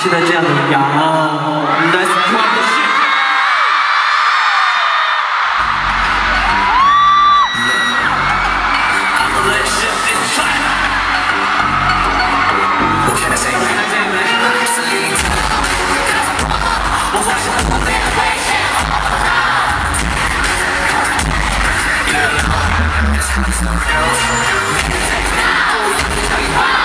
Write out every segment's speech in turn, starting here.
시다지 않는 야 나이스 큐한테 씨 Now, you can take now.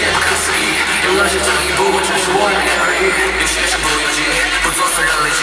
也不可思议有那些争议不过只是我的眼而已有些身不由己不做死人利己